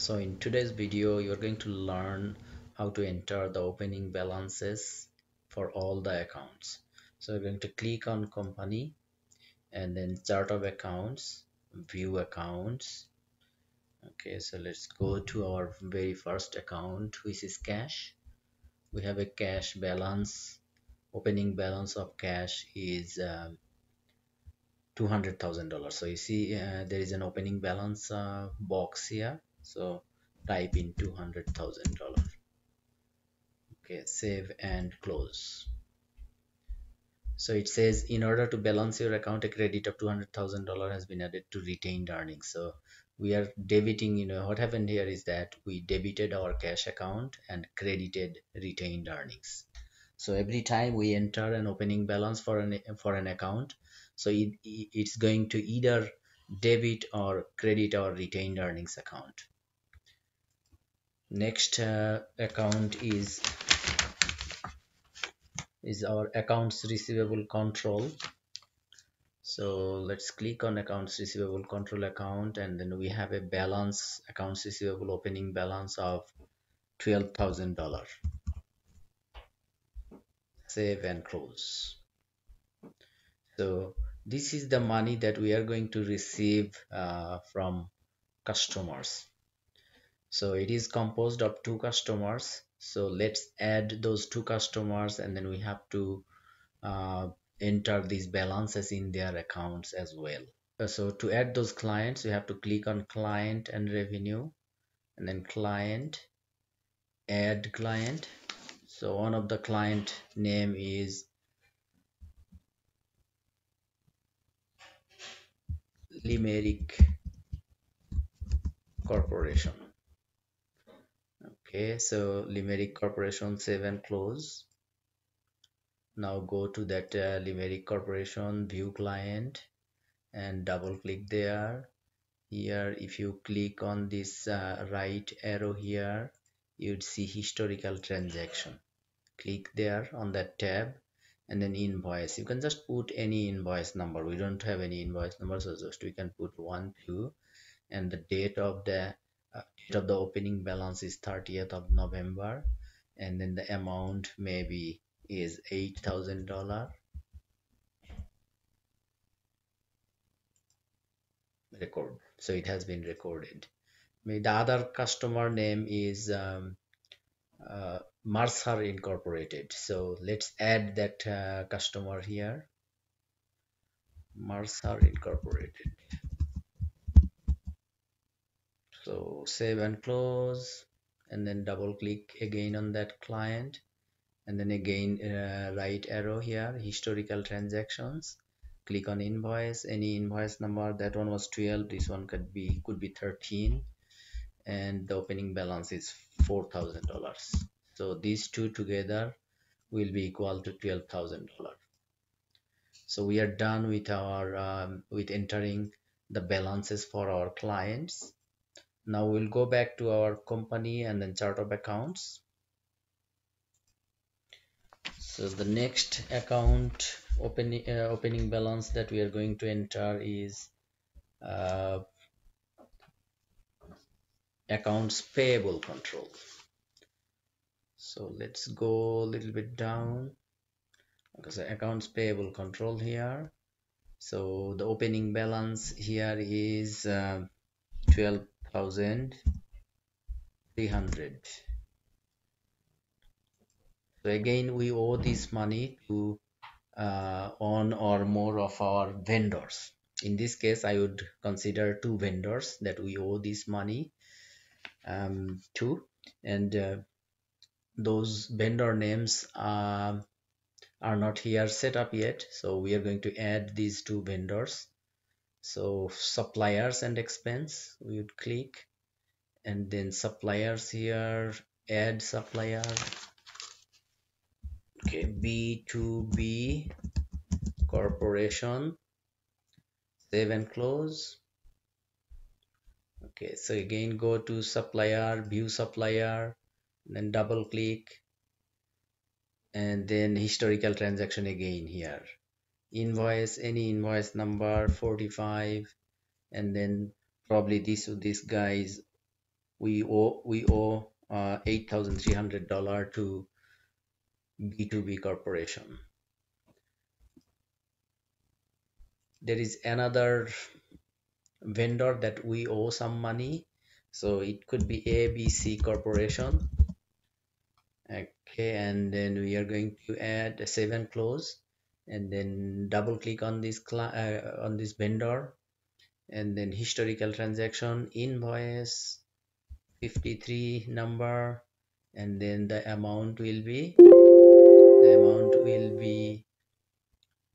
So in today's video, you're going to learn how to enter the opening balances for all the accounts. So you're going to click on company and then chart of accounts, view accounts. Okay, so let's go to our very first account, which is cash. We have a cash balance. Opening balance of cash is uh, $200,000. So you see uh, there is an opening balance uh, box here so type in $200,000 okay save and close. So it says in order to balance your account a credit of $200,000 has been added to retained earnings. So we are debiting you know what happened here is that we debited our cash account and credited retained earnings. So every time we enter an opening balance for an for an account so it, it's going to either debit or credit our retained earnings account next uh, account is is our accounts receivable control. So let's click on accounts receivable control account and then we have a balance accounts receivable opening balance of $12,000 save and close. So this is the money that we are going to receive uh, from customers so it is composed of two customers. So let's add those two customers and then we have to uh, enter these balances in their accounts as well. Uh, so to add those clients you have to click on client and revenue and then client add client. So one of the client name is Limerick Corporation okay so limerick corporation save and close. Now go to that uh, limerick corporation view client and double click there. Here if you click on this uh, right arrow here you'd see historical transaction. Click there on that tab and then invoice. You can just put any invoice number. We don't have any invoice number so just we can put one two and the date of the date of the opening balance is 30th of November and then the amount maybe is eight thousand dollar record. So it has been recorded. The other customer name is um, uh, Mercer Incorporated. So let's add that uh, customer here. Mercer Incorporated so save and close and then double click again on that client and then again uh, right arrow here historical transactions. Click on invoice any invoice number that one was 12 this one could be could be 13 and the opening balance is four thousand dollars. So these two together will be equal to twelve thousand dollars. So we are done with our um, with entering the balances for our clients now we'll go back to our company and then chart of accounts. So the next account opening uh, opening balance that we are going to enter is uh, accounts payable control. So let's go a little bit down. Okay so accounts payable control here. So the opening balance here is uh, 12 thousand three hundred. So again we owe this money to uh, one or more of our vendors. In this case I would consider two vendors that we owe this money um, to. And uh, those vendor names uh, are not here set up yet. So we are going to add these two vendors so suppliers and expense we would click. And then suppliers here add supplier. Okay b2b corporation. Save and close. Okay so again go to supplier view supplier then double click. And then historical transaction again here invoice any invoice number 45 and then probably this this guy's we owe we owe uh, $8,300 to B2B corporation. There is another vendor that we owe some money. So it could be ABC corporation. Okay, and then we are going to add a seven close and then double click on this uh, on this vendor and then historical transaction invoice 53 number and then the amount will be the amount will be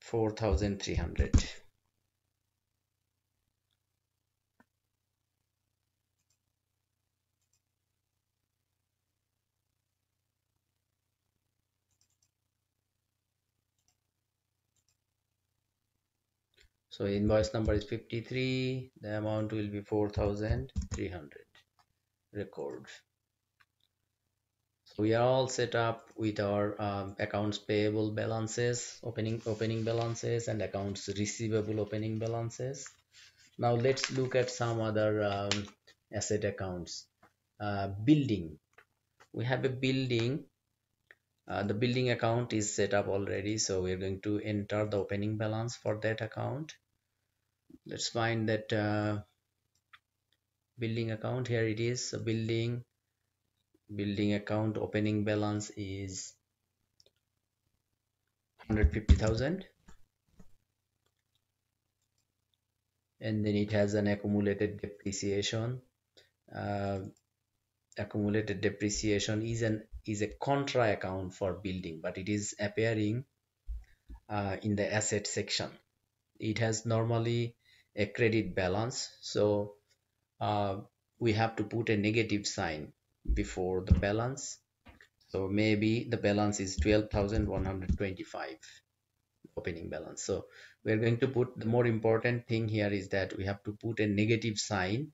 4300 so invoice number is 53 the amount will be 4300 record so we are all set up with our um, accounts payable balances opening opening balances and accounts receivable opening balances. Now let's look at some other um, asset accounts. Uh, building. We have a building. Uh, the building account is set up already so we're going to enter the opening balance for that account let's find that uh, building account. Here it is building. Building account opening balance is 150,000 and then it has an accumulated depreciation. Uh, accumulated depreciation is an is a contra account for building but it is appearing uh, in the asset section. It has normally a credit balance. So uh, we have to put a negative sign before the balance. So maybe the balance is 12,125 opening balance. So we're going to put the more important thing here is that we have to put a negative sign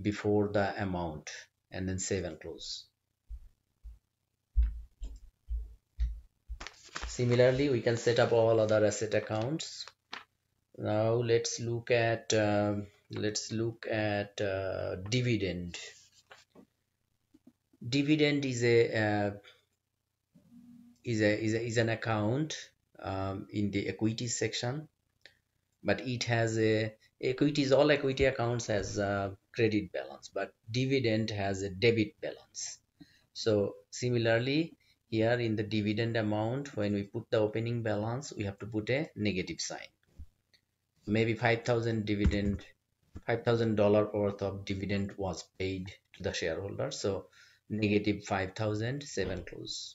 before the amount and then save and close. Similarly we can set up all other asset accounts now let's look at uh, let's look at uh, dividend. Dividend is a, uh, is a is a is an account um, in the equity section but it has a equities all equity accounts has a credit balance but dividend has a debit balance. So similarly here in the dividend amount when we put the opening balance we have to put a negative sign maybe 5000 dividend $5000 worth of dividend was paid to the shareholder so negative 5000 seven close